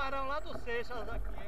camarão lá do Seixas aqui.